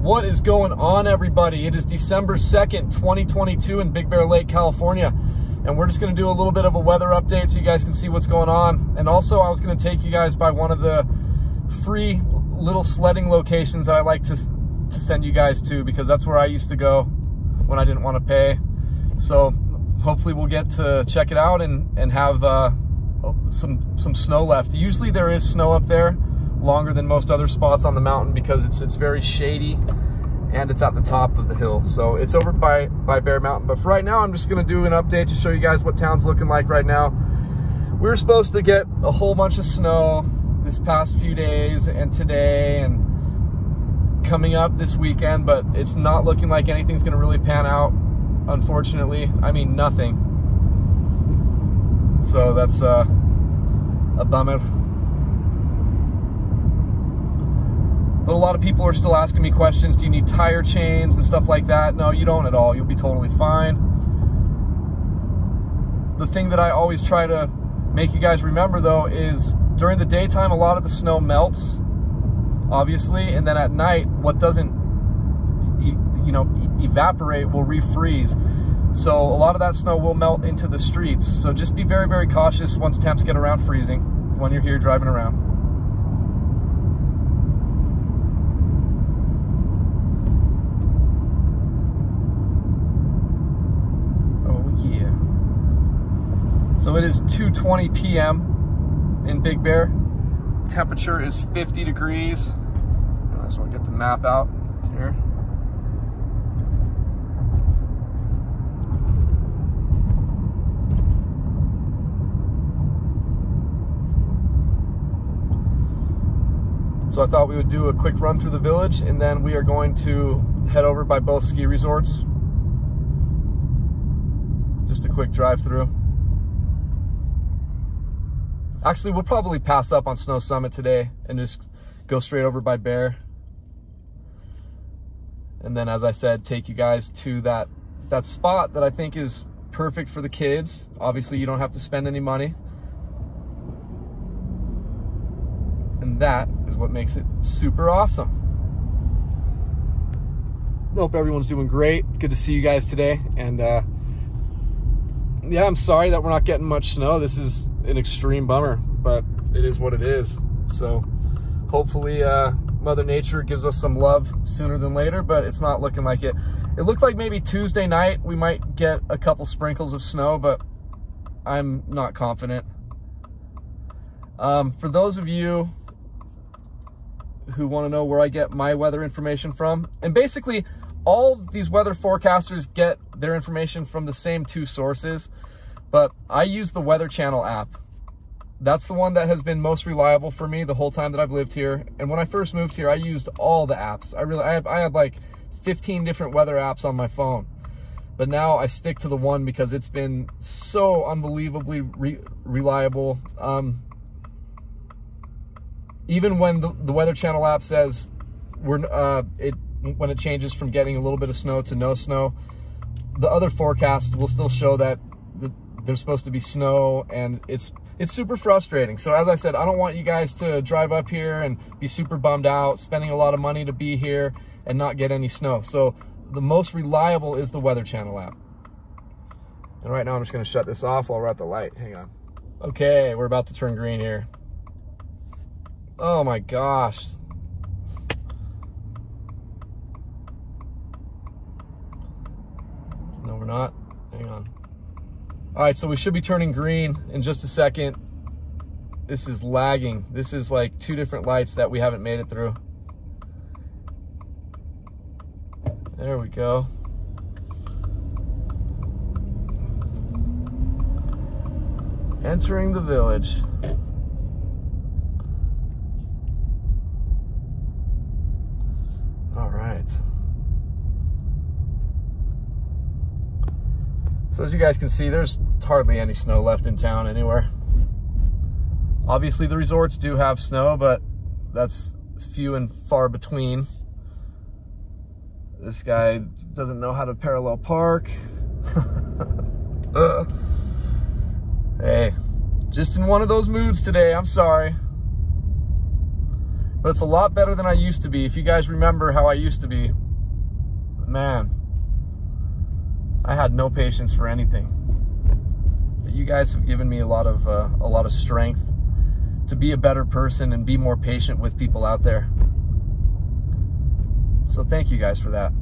What is going on, everybody? It is December 2nd, 2022 in Big Bear Lake, California. And we're just going to do a little bit of a weather update so you guys can see what's going on. And also, I was going to take you guys by one of the free little sledding locations that I like to, to send you guys to because that's where I used to go when I didn't want to pay. So hopefully we'll get to check it out and, and have uh, some, some snow left. Usually there is snow up there longer than most other spots on the mountain because it's it's very shady and it's at the top of the hill. So it's over by, by Bear Mountain. But for right now, I'm just gonna do an update to show you guys what town's looking like right now. We were supposed to get a whole bunch of snow this past few days and today and coming up this weekend, but it's not looking like anything's gonna really pan out, unfortunately. I mean, nothing. So that's uh, a bummer. But a lot of people are still asking me questions. Do you need tire chains and stuff like that? No, you don't at all. You'll be totally fine. The thing that I always try to make you guys remember though is during the daytime, a lot of the snow melts, obviously. And then at night, what doesn't, you know, evaporate will refreeze. So a lot of that snow will melt into the streets. So just be very, very cautious once temps get around freezing when you're here driving around. So it is 2.20 p.m. in Big Bear. Temperature is 50 degrees. Might as well get the map out here. So I thought we would do a quick run through the village and then we are going to head over by both ski resorts. Just a quick drive through. Actually, we'll probably pass up on Snow Summit today and just go straight over by Bear. And then, as I said, take you guys to that, that spot that I think is perfect for the kids. Obviously, you don't have to spend any money. And that is what makes it super awesome. Hope everyone's doing great. Good to see you guys today. And uh, yeah, I'm sorry that we're not getting much snow. This is an extreme bummer, but it is what it is. So hopefully uh, Mother Nature gives us some love sooner than later, but it's not looking like it. It looked like maybe Tuesday night we might get a couple sprinkles of snow, but I'm not confident. Um, for those of you who want to know where I get my weather information from, and basically all these weather forecasters get their information from the same two sources. But I use the Weather Channel app. That's the one that has been most reliable for me the whole time that I've lived here. And when I first moved here, I used all the apps. I really, I had, I had like 15 different weather apps on my phone. But now I stick to the one because it's been so unbelievably re reliable. Um, even when the, the Weather Channel app says we're uh, it when it changes from getting a little bit of snow to no snow, the other forecasts will still show that there's supposed to be snow and it's it's super frustrating. So as I said, I don't want you guys to drive up here and be super bummed out, spending a lot of money to be here and not get any snow. So the most reliable is the Weather Channel app. And right now I'm just gonna shut this off while we're at the light. Hang on. Okay, we're about to turn green here. Oh my gosh. No, we're not. Hang on. All right, so we should be turning green in just a second. This is lagging. This is like two different lights that we haven't made it through. There we go. Entering the village. So as you guys can see, there's hardly any snow left in town anywhere. Obviously the resorts do have snow, but that's few and far between. This guy doesn't know how to parallel park. hey, just in one of those moods today, I'm sorry. But it's a lot better than I used to be. If you guys remember how I used to be, man, I had no patience for anything. But you guys have given me a lot of uh, a lot of strength to be a better person and be more patient with people out there. So thank you guys for that.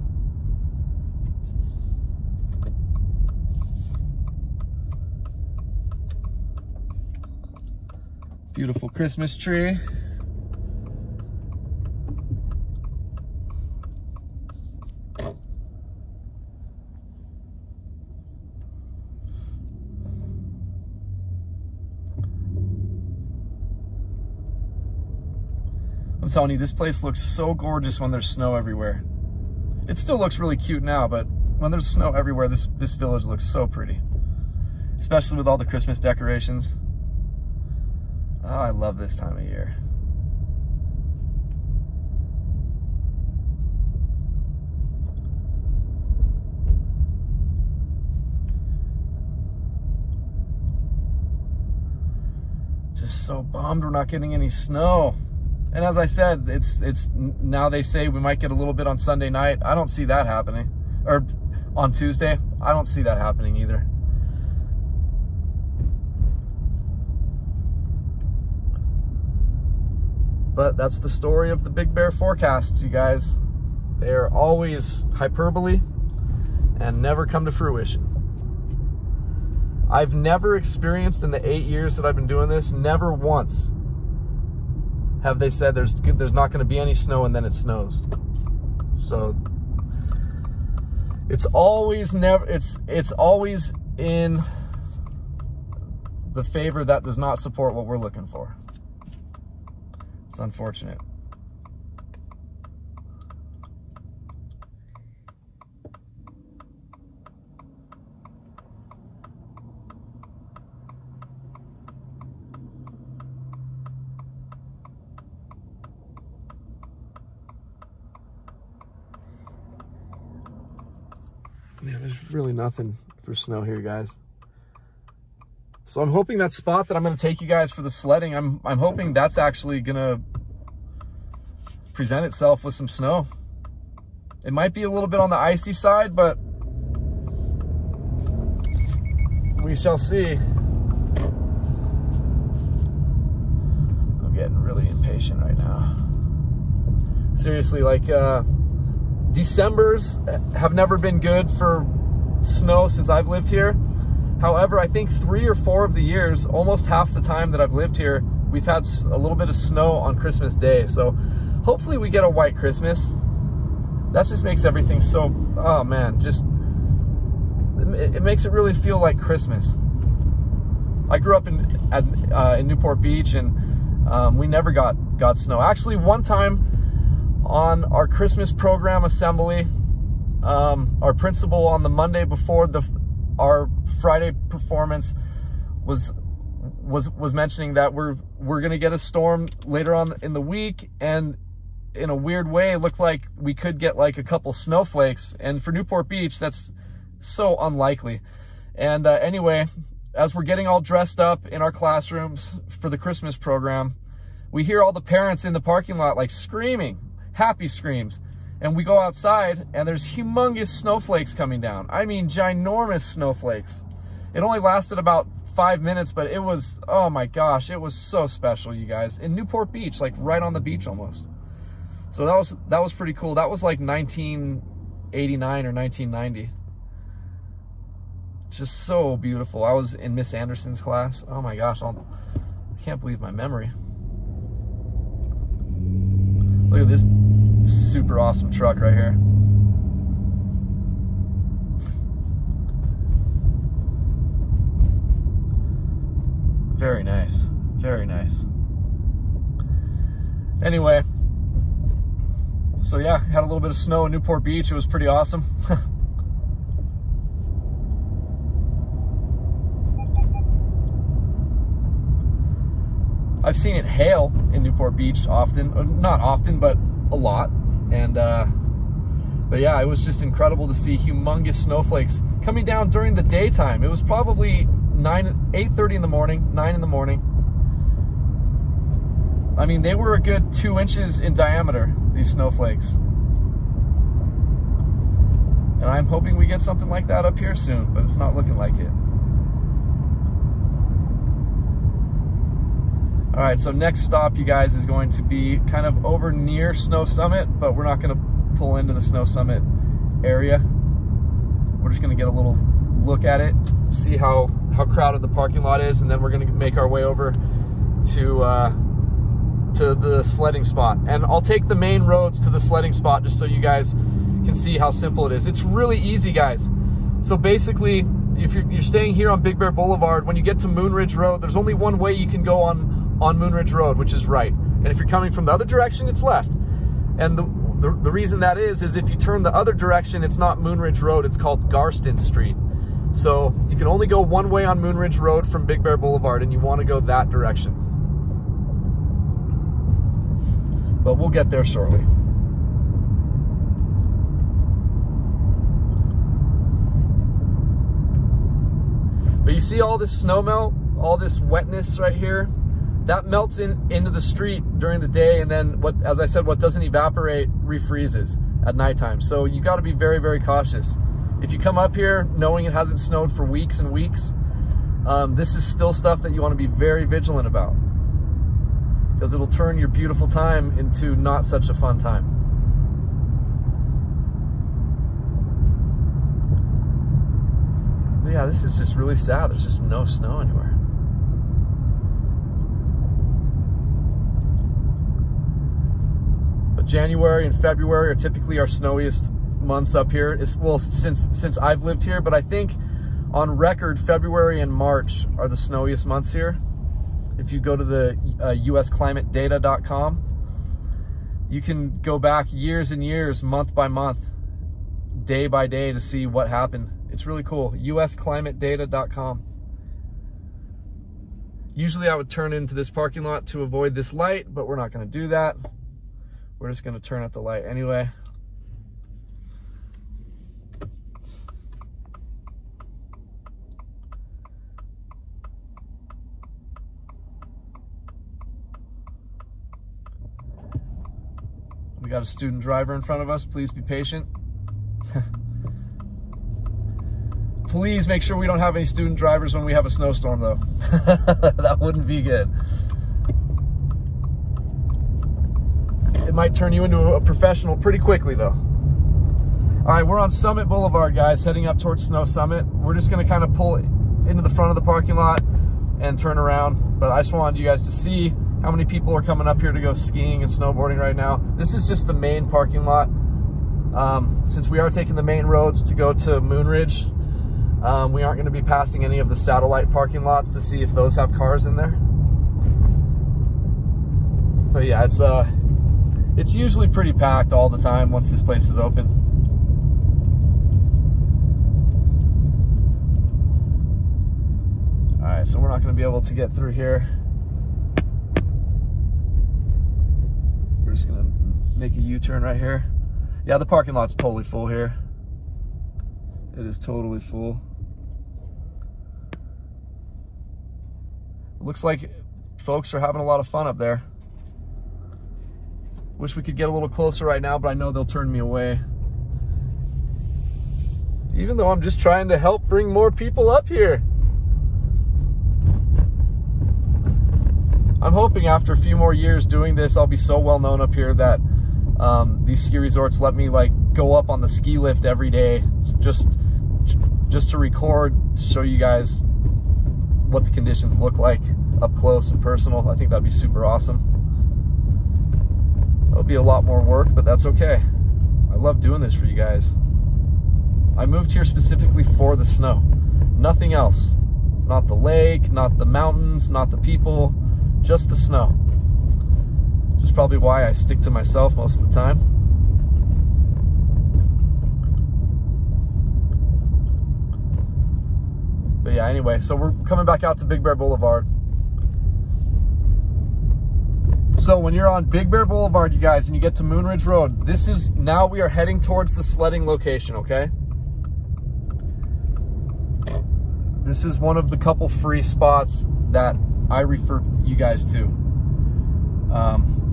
Beautiful Christmas tree. I'm telling you, this place looks so gorgeous when there's snow everywhere. It still looks really cute now, but when there's snow everywhere, this, this village looks so pretty. Especially with all the Christmas decorations. Oh, I love this time of year. Just so bummed we're not getting any snow. And as I said, it's it's now they say we might get a little bit on Sunday night. I don't see that happening. Or on Tuesday. I don't see that happening either. But that's the story of the Big Bear forecasts, you guys. They are always hyperbole and never come to fruition. I've never experienced in the eight years that I've been doing this, never once have they said there's there's not going to be any snow and then it snows. So it's always never it's it's always in the favor that does not support what we're looking for. It's unfortunate. Man, there's really nothing for snow here, guys. So I'm hoping that spot that I'm going to take you guys for the sledding, I'm, I'm hoping that's actually going to present itself with some snow. It might be a little bit on the icy side, but we shall see. I'm getting really impatient right now. Seriously, like, uh, Decembers have never been good for snow since I've lived here. However, I think three or four of the years, almost half the time that I've lived here, we've had a little bit of snow on Christmas Day. So hopefully we get a white Christmas. That just makes everything so, oh man, just, it, makes it really feel like Christmas. I grew up in, at, uh, in Newport Beach and um, we never got, got snow. Actually, one time on our Christmas program assembly. Um, our principal on the Monday before the our Friday performance was was was mentioning that we're we're gonna get a storm later on in the week, and in a weird way, it looked like we could get like a couple snowflakes. And for Newport Beach, that's so unlikely. And uh, anyway, as we're getting all dressed up in our classrooms for the Christmas program, we hear all the parents in the parking lot like screaming, happy screams. And we go outside and there's humongous snowflakes coming down. I mean, ginormous snowflakes. It only lasted about five minutes, but it was, oh my gosh, it was so special, you guys. In Newport Beach, like right on the beach almost. So that was, that was pretty cool. That was like 1989 or 1990. Just so beautiful. I was in Miss Anderson's class. Oh my gosh, I'll, I can't believe my memory. Look at this super awesome truck right here. Very nice. Very nice. Anyway, so yeah, had a little bit of snow in Newport Beach. It was pretty awesome. I've seen it hail in Newport Beach often, not often, but a lot. And, uh, but yeah, it was just incredible to see humongous snowflakes coming down during the daytime. It was probably 9, 8.30 in the morning, 9 in the morning. I mean, they were a good two inches in diameter, these snowflakes. And I'm hoping we get something like that up here soon, but it's not looking like it. All right, so next stop, you guys, is going to be kind of over near Snow Summit, but we're not gonna pull into the Snow Summit area. We're just gonna get a little look at it, see how, how crowded the parking lot is, and then we're gonna make our way over to, uh, to the sledding spot. And I'll take the main roads to the sledding spot just so you guys can see how simple it is. It's really easy, guys. So basically, if you're, you're staying here on Big Bear Boulevard, when you get to Moonridge Road, there's only one way you can go on, on Moonridge Road, which is right. And if you're coming from the other direction, it's left. And the, the, the reason that is, is if you turn the other direction, it's not Moonridge Road, it's called Garstin Street. So you can only go one way on Moonridge Road from Big Bear Boulevard and you want to go that direction. But we'll get there shortly. But you see all this snow melt, all this wetness right here, that melts in into the street during the day and then what as I said what doesn't evaporate refreezes at nighttime. So you got to be very very cautious. If you come up here knowing it hasn't snowed for weeks and weeks, um, this is still stuff that you want to be very vigilant about because it'll turn your beautiful time into not such a fun time. Yeah, this is just really sad. There's just no snow anywhere. January and February are typically our snowiest months up here. It's, well, since since I've lived here, but I think on record, February and March are the snowiest months here. If you go to the uh, usclimatedata.com, you can go back years and years, month by month, day by day to see what happened it's really cool. usclimatedata.com. Usually I would turn into this parking lot to avoid this light, but we're not going to do that. We're just going to turn at the light anyway. We got a student driver in front of us. Please be patient. Please make sure we don't have any student drivers when we have a snowstorm though. that wouldn't be good. Might turn you into a professional pretty quickly though. All right, we're on Summit Boulevard, guys, heading up towards Snow Summit. We're just gonna kind of pull into the front of the parking lot and turn around. But I just wanted you guys to see how many people are coming up here to go skiing and snowboarding right now. This is just the main parking lot. Um, since we are taking the main roads to go to Moonridge, um, we aren't going to be passing any of the satellite parking lots to see if those have cars in there. But yeah, it's uh, it's usually pretty packed all the time once this place is open. All right, so we're not going to be able to get through here. We're just going to make a U-turn right here. Yeah, the parking lot's totally full here. It is totally full. looks like folks are having a lot of fun up there. Wish we could get a little closer right now, but I know they'll turn me away. Even though I'm just trying to help bring more people up here. I'm hoping after a few more years doing this, I'll be so well known up here that um, these ski resorts let me like go up on the ski lift every day just just to record to show you guys what the conditions look like up close and personal. I think that'd be super awesome. That'll be a lot more work, but that's okay. I love doing this for you guys. I moved here specifically for the snow. Nothing else. Not the lake, not the mountains, not the people, just the snow. Is probably why I stick to myself most of the time. But yeah, anyway, so we're coming back out to Big Bear Boulevard. So when you're on Big Bear Boulevard, you guys, and you get to Moonridge Road, this is, now we are heading towards the sledding location, okay? This is one of the couple free spots that I refer you guys to. Um,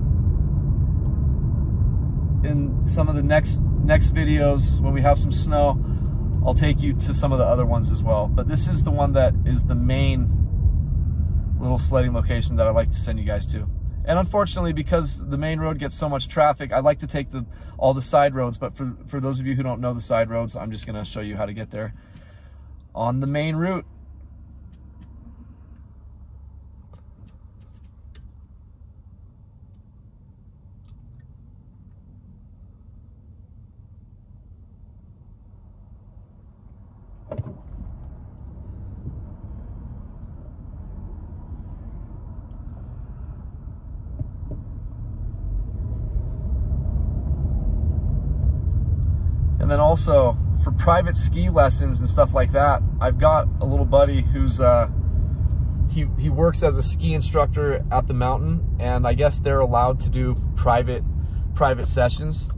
in some of the next next videos, when we have some snow, I'll take you to some of the other ones as well. But this is the one that is the main little sledding location that I like to send you guys to. And unfortunately, because the main road gets so much traffic, I like to take the all the side roads. But for, for those of you who don't know the side roads, I'm just going to show you how to get there on the main route. Then also for private ski lessons and stuff like that, I've got a little buddy who's, uh, he, he works as a ski instructor at the mountain and I guess they're allowed to do private, private sessions.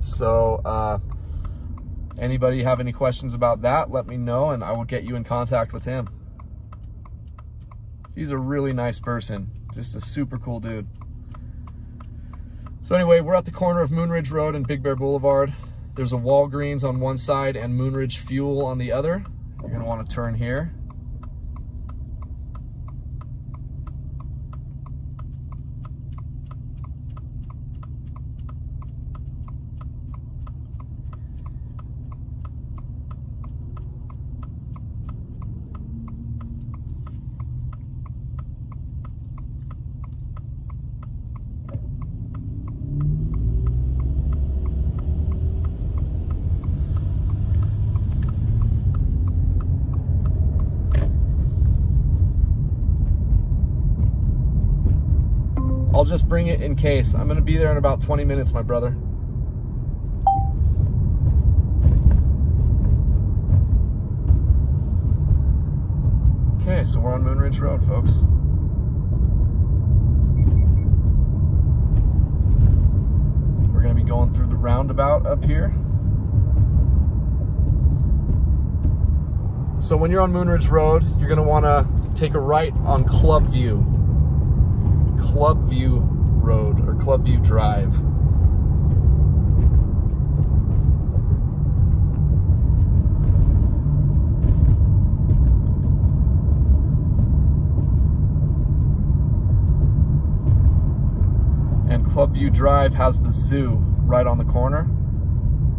So, uh, anybody have any questions about that, let me know and I will get you in contact with him. He's a really nice person, just a super cool dude. So anyway, we're at the corner of Moonridge Road and Big Bear Boulevard. There's a Walgreens on one side and Moonridge Fuel on the other. You're gonna wanna turn here. I'll in case. I'm gonna be there in about 20 minutes, my brother. Okay, so we're on Moonridge Road, folks. We're gonna be going through the roundabout up here. So when you're on Moonridge Road, you're gonna wanna take a right on Club View. Clubview. Clubview Road or Clubview Drive. And Clubview Drive has the zoo right on the corner,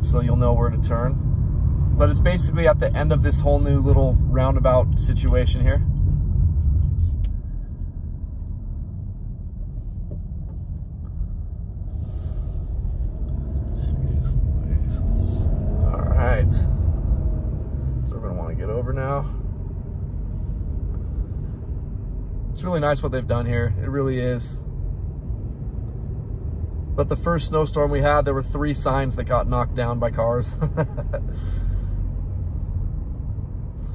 so you'll know where to turn. But it's basically at the end of this whole new little roundabout situation here. Now. It's really nice what they've done here. It really is. But the first snowstorm we had, there were three signs that got knocked down by cars.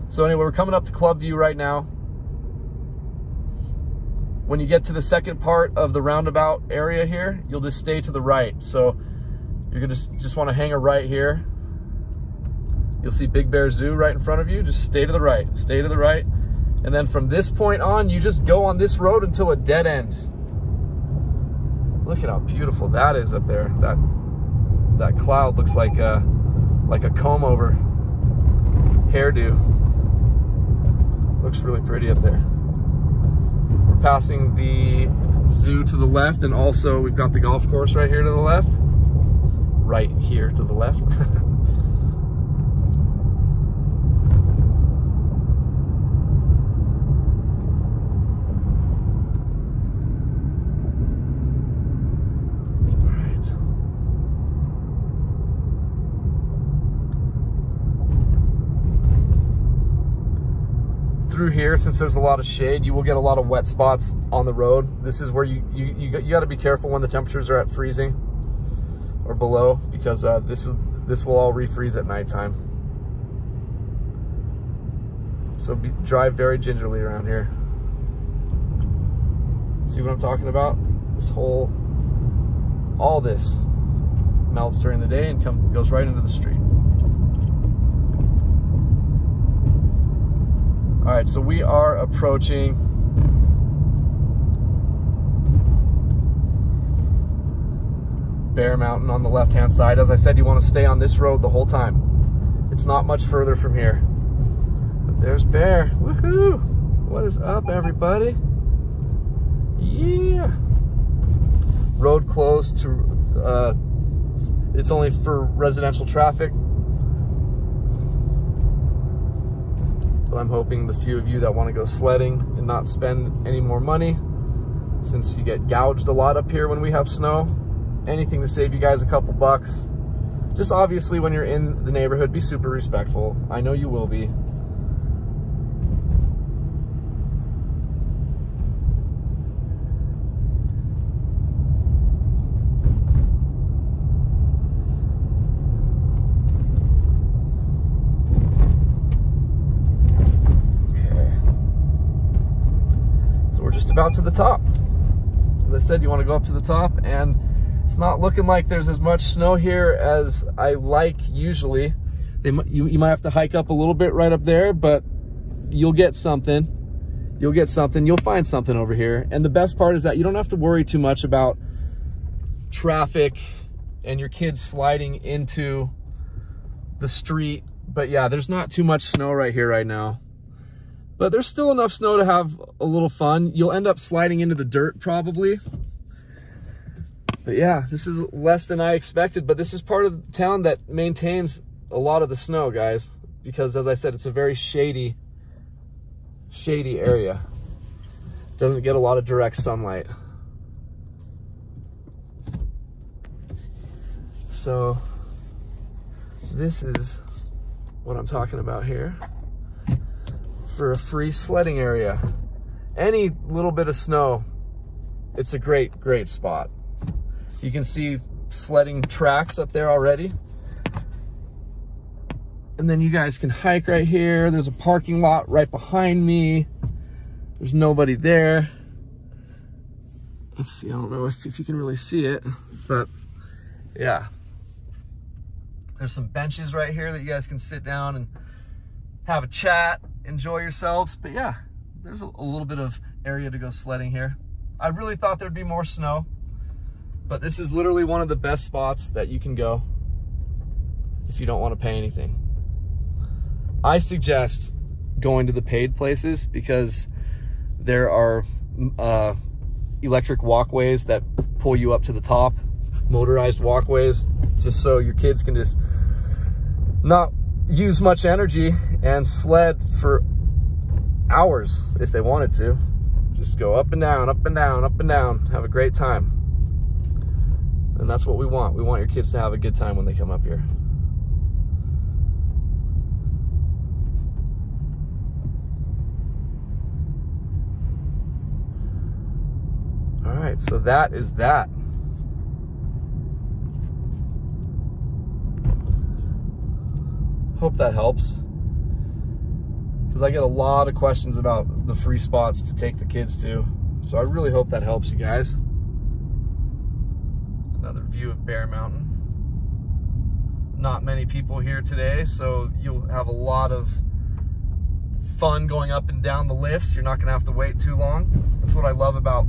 so anyway, we're coming up to Club View right now. When you get to the second part of the roundabout area here, you'll just stay to the right. So you're gonna just, just wanna hang a right here You'll see Big Bear Zoo right in front of you. Just stay to the right, stay to the right. And then from this point on, you just go on this road until it dead ends. Look at how beautiful that is up there. That that cloud looks like a, like a comb over hairdo. Looks really pretty up there. We're passing the zoo to the left and also we've got the golf course right here to the left. Right here to the left. through here, since there's a lot of shade, you will get a lot of wet spots on the road. This is where you you, you, you got to be careful when the temperatures are at freezing or below, because uh, this is this will all refreeze at nighttime. So be, drive very gingerly around here. See what I'm talking about? This whole, all this melts during the day and come goes right into the street. All right, so we are approaching Bear Mountain on the left-hand side. As I said, you want to stay on this road the whole time. It's not much further from here. But there's Bear. Woohoo! What is up, everybody? Yeah. Road closed to, uh, it's only for residential traffic. But I'm hoping the few of you that want to go sledding and not spend any more money, since you get gouged a lot up here when we have snow, anything to save you guys a couple bucks. Just obviously when you're in the neighborhood, be super respectful. I know you will be. About to the top. I said, you want to go up to the top and it's not looking like there's as much snow here as I like usually. They, you, you might have to hike up a little bit right up there, but you'll get something. You'll get something. You'll find something over here. And the best part is that you don't have to worry too much about traffic and your kids sliding into the street. But yeah, there's not too much snow right here right now. But there's still enough snow to have a little fun. You'll end up sliding into the dirt probably. But yeah, this is less than I expected, but this is part of the town that maintains a lot of the snow, guys. Because as I said, it's a very shady, shady area. Doesn't get a lot of direct sunlight. So this is what I'm talking about here for a free sledding area. Any little bit of snow, it's a great, great spot. You can see sledding tracks up there already. And then you guys can hike right here. There's a parking lot right behind me. There's nobody there. Let's see, I don't know if, if you can really see it, but yeah. There's some benches right here that you guys can sit down and have a chat enjoy yourselves. But yeah, there's a, a little bit of area to go sledding here. I really thought there'd be more snow, but this is literally one of the best spots that you can go if you don't want to pay anything. I suggest going to the paid places because there are uh, electric walkways that pull you up to the top, motorized walkways, just so your kids can just not use much energy and sled for hours if they wanted to. Just go up and down, up and down, up and down, have a great time. And that's what we want. We want your kids to have a good time when they come up here. All right, so that is that. Hope that helps. Because I get a lot of questions about the free spots to take the kids to. So I really hope that helps you guys. Another view of Bear Mountain. Not many people here today, so you'll have a lot of fun going up and down the lifts. You're not going to have to wait too long. That's what I love about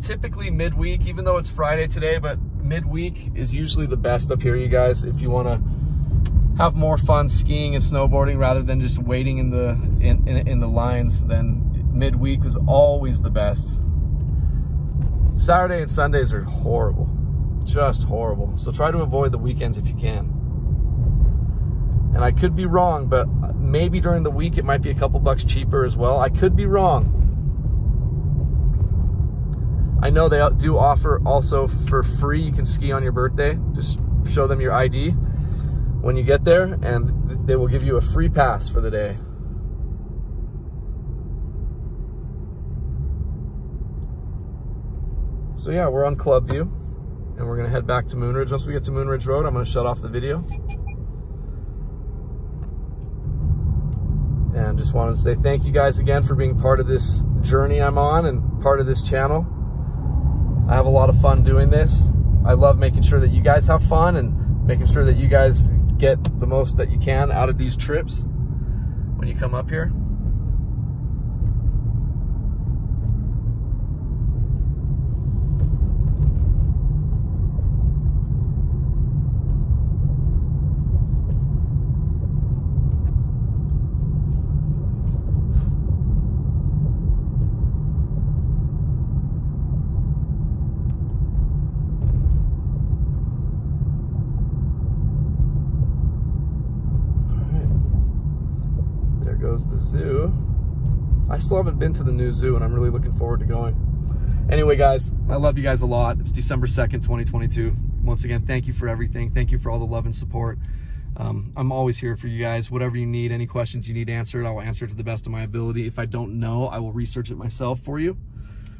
typically midweek, even though it's Friday today, but midweek is usually the best up here, you guys, if you want to have more fun skiing and snowboarding rather than just waiting in the in, in, in the lines, then midweek was always the best. Saturday and Sundays are horrible, just horrible. So try to avoid the weekends if you can. And I could be wrong, but maybe during the week it might be a couple bucks cheaper as well. I could be wrong. I know they do offer also for free, you can ski on your birthday. Just show them your ID when you get there and they will give you a free pass for the day. So yeah, we're on Club View, and we're gonna head back to Moonridge. Once we get to Moonridge Road, I'm gonna shut off the video. And just wanted to say thank you guys again for being part of this journey I'm on and part of this channel. I have a lot of fun doing this. I love making sure that you guys have fun and making sure that you guys get the most that you can out of these trips when you come up here. Goes the zoo. I still haven't been to the new zoo and I'm really looking forward to going. Anyway, guys, I love you guys a lot. It's December 2nd, 2022. Once again, thank you for everything. Thank you for all the love and support. Um, I'm always here for you guys. Whatever you need, any questions you need answered, I will answer to the best of my ability. If I don't know, I will research it myself for you.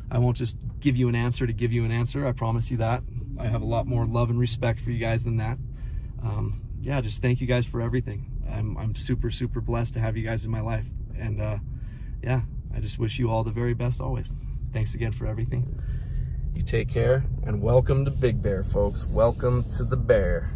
I won't just give you an answer to give you an answer. I promise you that. I have a lot more love and respect for you guys than that. Um, yeah, just thank you guys for everything. I'm, I'm super, super blessed to have you guys in my life. And uh, yeah, I just wish you all the very best always. Thanks again for everything. You take care and welcome to Big Bear, folks. Welcome to the bear.